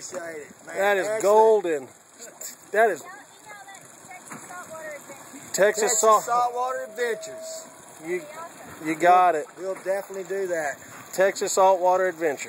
appreciate man. That is Excellent. golden. That is Texas, Texas salt. Saltwater Adventures. You, you got it. We'll definitely do that. Texas Saltwater Adventure.